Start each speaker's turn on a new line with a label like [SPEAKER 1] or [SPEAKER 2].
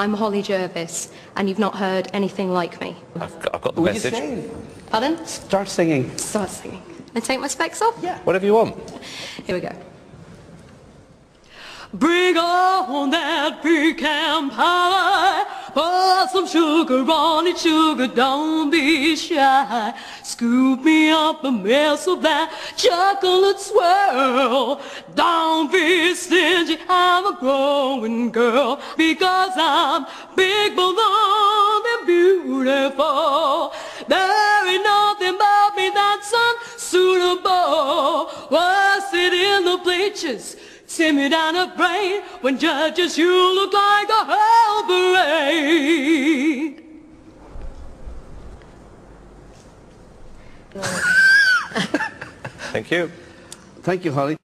[SPEAKER 1] I'm Holly Jervis, and you've not heard anything like me.
[SPEAKER 2] I've got, I've got the
[SPEAKER 3] Will you
[SPEAKER 2] message.
[SPEAKER 3] sing?
[SPEAKER 1] Pardon?
[SPEAKER 3] Start singing.
[SPEAKER 1] Start singing. And take my specs off?
[SPEAKER 3] Yeah.
[SPEAKER 2] Whatever you want.
[SPEAKER 1] Here we go. Bring on that pecan pie. Some sugar on it, sugar, don't be shy. Scoop me up a mess of that chocolate swirl. Don't be stingy, I'm a growing girl. Because I'm big, balloon and beautiful. There ain't nothing about me that's unsuitable. Was it in the bleachers? Timid and afraid when judges you look like a
[SPEAKER 2] Thank you.
[SPEAKER 3] Thank you, Holly.